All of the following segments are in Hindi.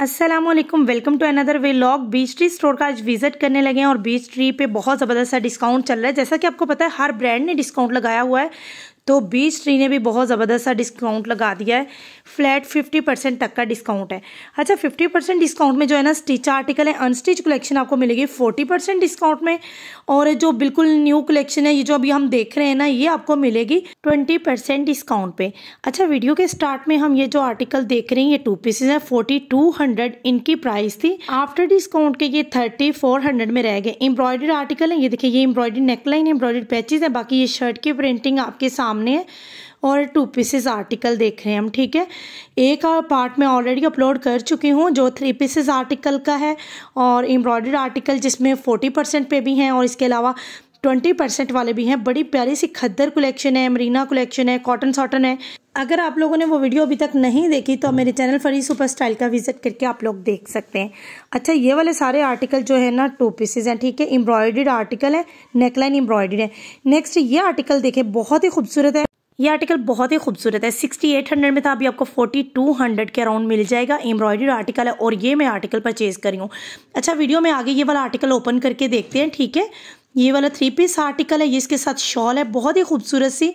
Aslam welcome to another vlog Beechtree store का आज विज़िट करने लगे हैं और बीच ट्री पे बहुत ज़बरदस्त सा डिस्काउंट चल रहा है। जैसा कि आपको पता है, हर ब्रांड ने डिस्काउंट लगाया हुआ है। तो बीच ट्री ने भी बहुत ज़बरदस्त सा डिस्काउंट लगा दिया है। फ्लैट फिफ्टी परसेंट तक का डिस्काउंट है। अच्छा फिफ्टी परसेंट डिस्काउंट में जो है ना स्टिच आर्टिकल है अनस्टिच कलेक्शन आपको मिलेगी। फोर्टी परसेंट डिस्काउंट में और जो बिल्कुल न्यू कलेक्शन है, ये जो अभी हम देख रहे हैं ना, ये आपको मिलेगी ट्वेंटी परसेंट डिस्काउंट पे। अच्छा वीडियो के स्टार्ट में हम ये जो आर्टिकल देख रहे हैं, ये टू पीसेज है फोर्टी टू हंड्रेड इनकी प्राइस थी। आफ्टर डिस्काउंट के ये थर्टी फोर हंड्रेड में रह गए। एम्ब्रॉयडरी आर्टिकल है, ये देखिए, ये एम्ब्रॉयडरी नेकलाइन एम्ब्रॉयडरी पैचेज है, बाकी ये शर्ट की प्रिंटिंग आपके सामने है और टू पीसेस आर्टिकल देख रहे हैं हम, ठीक है? एक पार्ट में ऑलरेडी अपलोड कर चुकी हूँ, जो थ्री पीसेस आर्टिकल का है और एम्ब्रॉयडर्ड आर्टिकल जिसमें फोर्टी परसेंट पे भी हैं और इसके अलावा ट्वेंटी परसेंट वाले भी हैं। बड़ी प्यारी सी खद्दर कलेक्शन है, मरीना कलेक्शन है कॉटन सॉटन है। अगर आप लोगों ने वो वीडियो अभी तक नहीं देखी तो मेरे चैनल फरी सुपर स्टाइल का विज़िट करके आप लोग देख सकते हैं। अच्छा ये वाले सारे आर्टिकल जो है ना टू पीसेज हैं, ठीक है? एम्ब्रॉयडर्ड आर्टिकल है नेकलाइन एम्ब्रॉयडर्ड है। नेक्स्ट ये आर्टिकल देखें, बहुत ही खूबसूरत है। ये आर्टिकल बहुत ही खूबसूरत है। सिक्सटी एट हंड्रेड में था, अभी आपको फोर्टी टू हंड्रेड के अराउंड मिल जाएगा एम्ब्रॉयडरी आर्टिकल है, और ये मैं आर्टिकल परचेज करी हूँ। अच्छा वीडियो में आगे ये वाला आर्टिकल ओपन करके देखते हैं, ठीक है? ये वाला थ्री पीस आर्टिकल है इसके साथ शॉल है, बहुत ही खूबसूरत सी।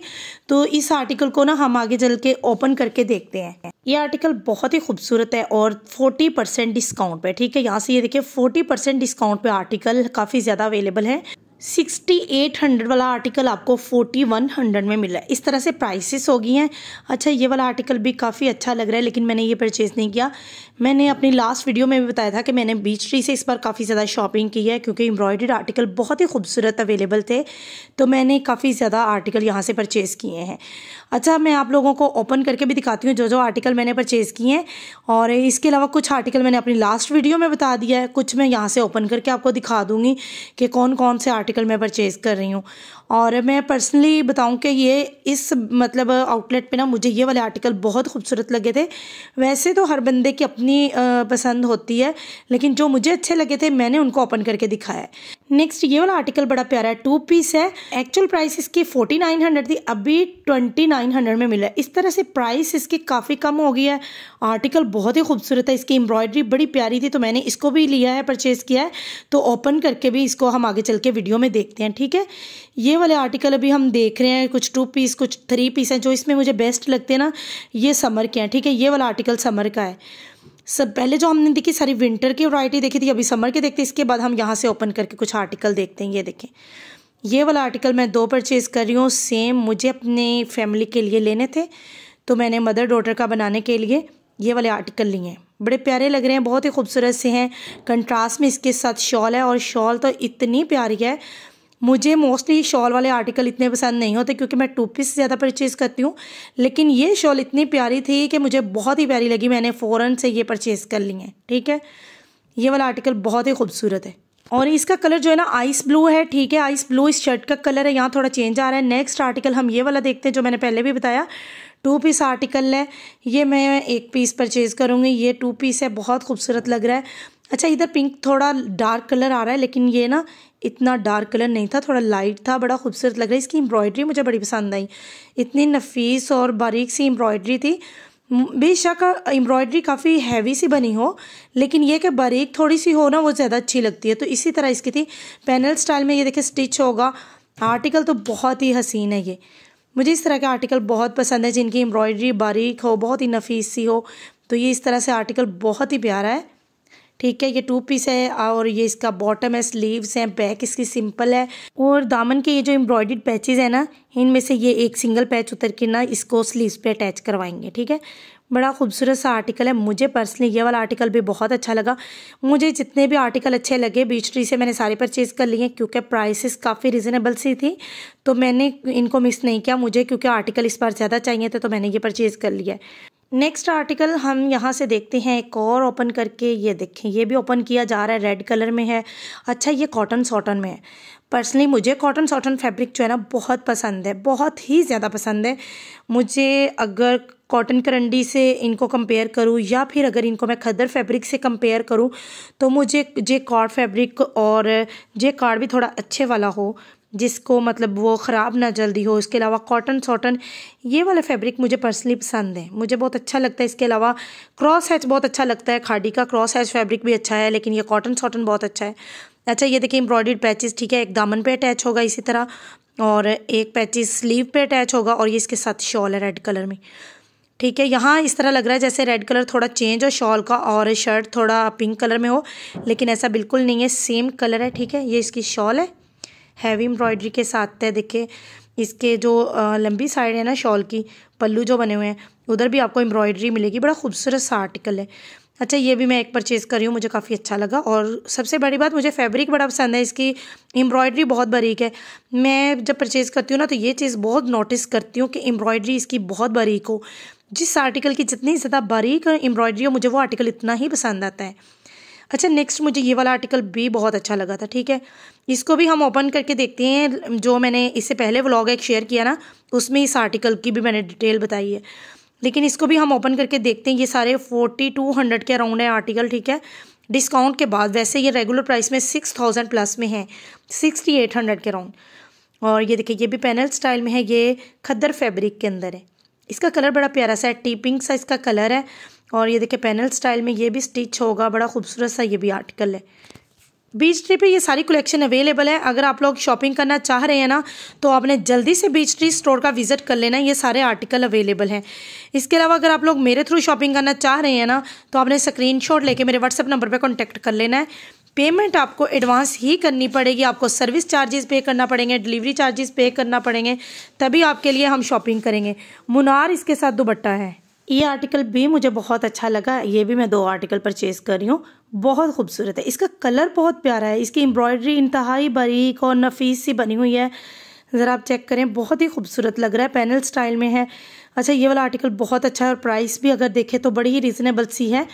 तो इस आर्टिकल को ना हम आगे चल के ओपन करके देखते हैं। ये आर्टिकल बहुत ही खूबसूरत है और 40 परसेंट डिस्काउंट पे, ठीक है? यहाँ से ये देखिए 40 परसेंट डिस्काउंट पे आर्टिकल काफ़ी ज़्यादा अवेलेबल है। सिक्सटी एट हंड्रेड वाला आर्टिकल आपको फोर्टी वन हंड्रेड में मिला है। इस तरह से प्राइसेस हो गई हैं। अच्छा ये वाला आर्टिकल भी काफ़ी अच्छा लग रहा है, लेकिन मैंने ये परचेज़ नहीं किया। मैंने अपनी लास्ट वीडियो में भी बताया था कि मैंने बीच ट्री से इस बार काफ़ी ज़्यादा शॉपिंग की है, क्योंकि एम्ब्रॉयडर्ड आर्टिकल बहुत ही खूबसूरत अवेलेबल थे तो मैंने काफ़ी ज़्यादा आर्टिकल यहाँ से परचेज़ किए हैं। अच्छा मैं आप लोगों को ओपन करके भी दिखाती हूँ जो जो आर्टिकल मैंने परचेज़ किए हैं, और इसके अलावा कुछ आर्टिकल मैंने अपनी लास्ट वीडियो में बता दिया है। कुछ मैं यहाँ से ओपन करके आपको दिखा दूँगी कि कौन कौन से आर्टिकल मैं परचेज़ कर रही हूँ। और मैं पर्सनली बताऊँ कि ये इस मतलब आउटलेट पे ना मुझे ये वाले आर्टिकल बहुत खूबसूरत लगे थे। वैसे तो हर बंदे की अपनी पसंद होती है, लेकिन जो मुझे अच्छे लगे थे, मैंने उनको ओपन करके दिखाया है। नेक्स्ट ये वाला आर्टिकल बड़ा प्यारा है टू पीस है। एक्चुअल प्राइस इसकी फोर्टी नाइन हंड्रेड थी, अभी ट्वेंटी नाइन हंड्रेड में मिला है। इस तरह से प्राइस इसकी काफ़ी कम हो गई है। आर्टिकल बहुत ही खूबसूरत है, इसकी एम्ब्रॉयडरी बड़ी प्यारी थी तो मैंने इसको भी लिया है परचेज़ किया है। तो ओपन करके भी इसको हम आगे चल के वीडियो में देखते हैं, ठीक है? ये वाले आर्टिकल अभी हम देख रहे हैं, कुछ टू पीस कुछ थ्री पीस हैं, जो इसमें मुझे बेस्ट लगते हैं ना, ये समर के हैं, ठीक है? ये वाला आर्टिकल समर का है। सब पहले जो हमने देखी सारी विंटर की वरायटी देखी थी, अभी समर के देखते इसके बाद हम यहाँ से ओपन करके कुछ आर्टिकल देखते हैं, ये देखें। ये वाला आर्टिकल मैं दो परचेज़ कर रही हूँ सेम मुझे अपने फैमिली के लिए लेने थे तो मैंने मदर डॉटर का बनाने के लिए ये वाले आर्टिकल लिए हैं। बड़े प्यारे लग रहे हैं, बहुत ही खूबसूरत से हैं कंट्रास्ट में इसके साथ शॉल है और शॉल तो इतनी प्यारी है मुझे मोस्टली शॉल वाले आर्टिकल इतने पसंद नहीं होते क्योंकि मैं टू पीस ज़्यादा परचेज़ करती हूँ। लेकिन ये शॉल इतनी प्यारी थी कि मुझे बहुत ही प्यारी लगी। मैंने फ़ौरन से ये परचेज़ कर ली है, ठीक है? ये वाला आर्टिकल बहुत ही खूबसूरत है। और इसका कलर जो है ना आइस ब्लू है, ठीक है? आइस ब्लू इस शर्ट का कलर है। यहाँ थोड़ा चेंज आ रहा है। नेक्स्ट आर्टिकल हम ये वाला देखते हैं जो मैंने पहले भी बताया। टू पीस आर्टिकल है। ये मैं एक पीस परचेज़ करूँगी। ये टू पीस है, बहुत खूबसूरत लग रहा है। अच्छा इधर पिंक थोड़ा डार्क कलर आ रहा है, लेकिन ये ना इतना डार्क कलर नहीं था, थोड़ा लाइट था, बड़ा खूबसूरत लग रहा है। इसकी एम्ब्रॉयडरी मुझे बड़ी पसंद आई। इतनी नफीस और बारीक सी एम्ब्रॉयडरी थी। बेशक एम्ब्रॉयडरी काफ़ी हैवी सी बनी हो, लेकिन ये कि बारीक थोड़ी सी हो ना, वो ज़्यादा अच्छी लगती है। तो इसी तरह इसकी थी। पैनल स्टाइल में ये देखिए स्टिच होगा। आर्टिकल तो बहुत ही हसीन है ये। मुझे इस तरह के आर्टिकल बहुत पसंद है, जिनकी एम्ब्रॉयडरी बारीक हो, बहुत ही नफीस सी हो। तो ये इस तरह से आर्टिकल बहुत ही प्यारा है। ठीक है, ये टू पीस है और ये इसका बॉटम है स्लीव्स हैं बैक इसकी सिंपल है। और दामन के ये जो एम्ब्रॉयड पैचेज है ना, इनमें से ये एक सिंगल पैच उतर के ना इसको स्लीव्स पे अटैच करवाएँगे, ठीक है? बड़ा खूबसूरत सा आर्टिकल है। मुझे पर्सनली ये वाला आर्टिकल भी बहुत अच्छा लगा। मुझे जितने भी आर्टिकल अच्छे लगे बीच ट्री से मैंने सारे परचेज़ कर लिए क्योंकि प्राइसेस काफ़ी रिजनेबल सी थी तो मैंने इनको मिस नहीं किया। मुझे क्योंकि आर्टिकल इस बार ज़्यादा चाहिए थे तो मैंने ये परचेज़ कर लिया नेक्स्ट आर्टिकल हम यहाँ से देखते हैं एक और ओपन करके ये देखें। ये भी ओपन किया जा रहा है रेड कलर में है। अच्छा ये कॉटन सॉटन में है। पर्सनली मुझे कॉटन सॉटन फैब्रिक जो है ना, बहुत पसंद है। बहुत ही ज़्यादा पसंद है। मुझे अगर कॉटन करंडी से इनको कंपेयर करूँ, या फिर अगर इनको मैं खदर फैब्रिक से कंपेयर करूँ तो मुझे, जे कार्ड फैब्रिक और जे कार्ड भी थोड़ा अच्छे वाला हो जिसको मतलब वो ख़राब ना जल्दी हो, इसके अलावा कॉटन सॉटन ये वाला फैब्रिक मुझे पर्सनली पसंद है। मुझे बहुत अच्छा लगता है, इसके अलावा क्रॉस हैच बहुत अच्छा लगता है। खाड़ी का क्रॉस हैच फैब्रिक भी अच्छा है, लेकिन ये कॉटन सॉटन बहुत अच्छा है। अच्छा ये देखिए एम्ब्रॉयड पैचेस ठीक है, एक दामन पे अटैच होगा इसी तरह, और एक पैचेस स्लीव पे अटैच होगा, और ये इसके साथ शॉल है रेड कलर में। ठीक है, यहाँ इस तरह लग रहा है जैसे रेड कलर थोड़ा चेंज हो शॉल का, और शर्ट थोड़ा पिंक कलर में हो, लेकिन ऐसा बिल्कुल नहीं है सेम कलर है, ठीक है, ये इसकी शॉल है। हैवी एम्ब्रॉयडरी के साथ है देखिए इसके जो लंबी साइड है ना शॉल की, पल्लू जो बने हुए हैं, उधर भी आपको एम्ब्रॉयडरी मिलेगी। बड़ा खूबसूरत सा आर्टिकल है। अच्छा ये भी मैं एक परचेज़ करी हूँ, मुझे काफ़ी अच्छा लगा। और सबसे बड़ी बात, मुझे फैब्रिक बड़ा पसंद है, इसकी एम्ब्रॉयडरी बहुत बारीक है। मैं जब परचेज़ करती हूँ ना तो ये चीज़ बहुत नोटिस करती हूँ कि एम्ब्रॉयडरी इसकी बहुत बारीक हो। जिस आर्टिकल की जितनी ज़्यादा बारीक एम्ब्रॉयडरी हो, मुझे वो आर्टिकल इतना ही पसंद आता है। अच्छा नेक्स्ट मुझे ये वाला आर्टिकल भी बहुत अच्छा लगा था, ठीक है? इसको भी हम ओपन करके देखते हैं, जो मैंने इससे पहले व्लॉग एक शेयर किया ना, उसमें इस आर्टिकल की भी मैंने डिटेल बताई है। लेकिन इसको भी हम ओपन करके देखते हैं, ये सारे फोर्टी टू हंड्रेड के अराउंड है आर्टिकल ठीक है? डिस्काउंट के बाद, वैसे ये रेगुलर प्राइस में सिक्स थाउज़ेंड प्लस में है सिक्सटी एट हंड्रेड के अराउंड और ये देखिए, ये भी पैनल स्टाइल में है, ये खद्दर फैब्रिक के अंदर है। इसका कलर बड़ा प्यारा सा है टी पिंक सा इसका कलर है। और ये देखिए पैनल स्टाइल में ये भी स्टिच होगा, बड़ा खूबसूरत सा ये भी आर्टिकल है। बीच ट्री पे ये सारी कलेक्शन अवेलेबल है। अगर आप लोग शॉपिंग करना चाह रहे हैं ना तो आपने जल्दी से बीच ट्री स्टोर का विज़िट कर लेना। ये सारे आर्टिकल अवेलेबल हैं। इसके अलावा अगर आप लोग मेरे थ्रू शॉपिंग करना चाह रहे हैं ना तो आपने स्क्रीन शॉट लेके मेरे व्हाट्सअप नंबर पर कॉन्टैक्ट कर लेना है। पेमेंट आपको एडवांस ही करनी पड़ेगी। आपको सर्विस चार्जेस पे करना पड़ेंगे, डिलीवरी चार्जेस पे करना पड़ेंगे, तभी आपके लिए हम शॉपिंग करेंगे। मुनार इसके साथ दुबट्टा है। ये आर्टिकल भी मुझे बहुत अच्छा लगा, ये भी मैं दो आर्टिकल परचेज कर रही हूँ। बहुत खूबसूरत है। इसका कलर बहुत प्यारा है। इसकी एम्ब्रॉयडरी इंतहाई बारीक और नफीस सी बनी हुई है। ज़रा आप चेक करें, बहुत ही खूबसूरत लग रहा है। पैनल स्टाइल में है। अच्छा ये वाला आर्टिकल बहुत अच्छा है और प्राइस भी अगर देखें तो बड़ी ही रिजनेबल सी है।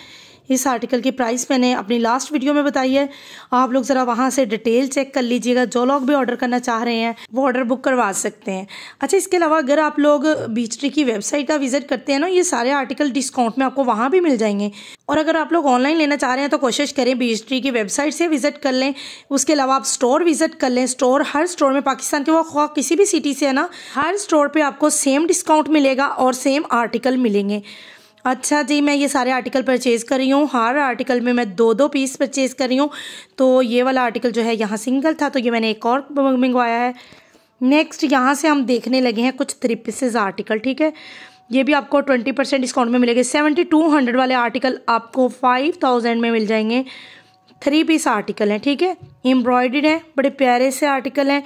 इस आर्टिकल की प्राइस मैंने अपनी लास्ट वीडियो में बताई है। आप लोग ज़रा वहाँ से डिटेल चेक कर लीजिएगा। जो लोग भी ऑर्डर करना चाह रहे हैं, वो ऑर्डर बुक करवा सकते हैं। अच्छा इसके अलावा अगर आप लोग बीच ट्री की वेबसाइट का विज़िट करते हैं ना, ये सारे आर्टिकल डिस्काउंट में आपको वहाँ भी मिल जाएँगे। और अगर आप लोग ऑनलाइन लेना चाह रहे हैं तो कोशिश करें बीच ट्री की वेबसाइट से विज़िट कर लें। उसके अलावा आप स्टोर विज़िट कर लें। स्टोर हर स्टोर में पाकिस्तान के वो किसी भी सिटी से है ना, हर स्टोर पे आपको सेम डिस्काउंट मिलेगा और सेम आर्टिकल मिलेंगे। अच्छा जी, मैं ये सारे आर्टिकल परचेज़ कर रही हूँ। हर आर्टिकल में मैं दो दो पीस परचेज़ कर रही हूँ। तो ये वाला आर्टिकल जो है यहाँ सिंगल था तो ये मैंने एक और मंगवाया है। नेक्स्ट यहाँ से हम देखने लगे हैं कुछ थ्री पीसेज आर्टिकल ठीक है? ये भी आपको ट्वेंटी परसेंट डिस्काउंट में मिलेंगे। सेवेंटी टू हंड्रेड वाले आर्टिकल आपको फाइव थाउज़ेंड में मिल जाएँगे। थ्री पीस आर्टिकल हैं, ठीक है? एम्ब्रॉयडर्ड हैं, बड़े प्यारे से आर्टिकल हैं।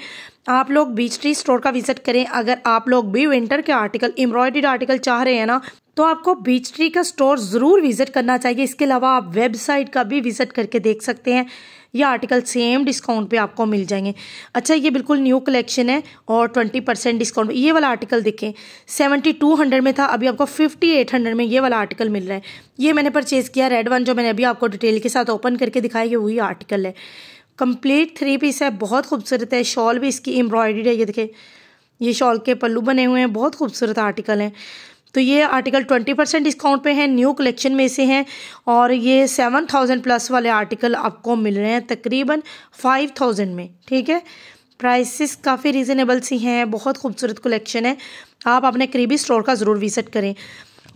आप लोग बीच ट्री स्टोर का विज़िट करें। अगर आप लोग भी विंटर के आर्टिकल एम्ब्रॉयडर्ड आर्टिकल चाह रहे हैं ना तो आपको बीच ट्री का स्टोर ज़रूर विज़िट करना चाहिए। इसके अलावा आप वेबसाइट का भी विज़िट करके देख सकते हैं। ये आर्टिकल सेम डिस्काउंट पे आपको मिल जाएँगे। अच्छा ये बिल्कुल न्यू कलेक्शन है और ट्वेंटी परसेंट डिस्काउंट ये वाला आर्टिकल देखें सेवेंटी टू हंड्रेड में था, अभी आपको फिफ्टी एट हंड्रेड में ये वाला आर्टिकल मिल रहा है। ये मैंने परचेज़ किया रेड वन जो मैंने अभी आपको डिटेल के साथ ओपन करके दिखाया, ये वही आर्टिकल है। कंप्लीट थ्री पीस है, बहुत खूबसूरत है। शॉल भी इसकी एम्ब्रॉयडरी है, ये देखे। ये शॉल के पल्लू बने हुए हैं, बहुत खूबसूरत आर्टिकल हैं। तो ये आर्टिकल ट्वेंटी परसेंट डिस्काउंट पे है न्यू कलेक्शन में से हैं और ये सेवन थाउज़ेंड प्लस वाले आर्टिकल आपको मिल रहे हैं तकरीबन फाइव थाउज़ेंड में, ठीक है? प्राइसेस काफ़ी रीज़नेबल सी हैं, बहुत खूबसूरत कलेक्शन है। आप अपने करीबी स्टोर का ज़रूर विज़िट करें।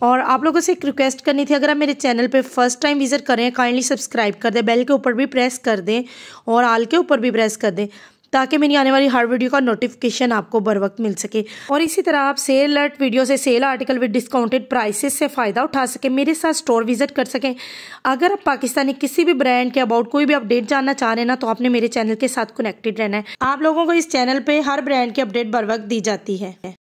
और आप लोगों से एक रिक्वेस्ट करनी थी, अगर आप मेरे चैनल पे फ़र्स्ट टाइम विज़िट करें काइंडली सब्सक्राइब कर दें बेल के ऊपर भी प्रेस कर दें और आल के ऊपर भी प्रेस कर दें। ताकि मेरी आने वाली हर वीडियो का नोटिफिकेशन आपको बर वक्त मिल सके। और इसी तरह आप सेल अलर्ट वीडियो से sale article with discounted prices से फ़ायदा उठा सकें, मेरे साथ स्टोर विज़िट कर सकें। अगर आप पाकिस्तानी किसी भी ब्रांड के अबाउट कोई भी अपडेट जानना चाह रहे ना तो आपने मेरे चैनल के साथ कनेक्टेड रहना है। आप लोगों को इस चैनल पर हर ब्रांड की अपडेट बर वक्त दी जाती है।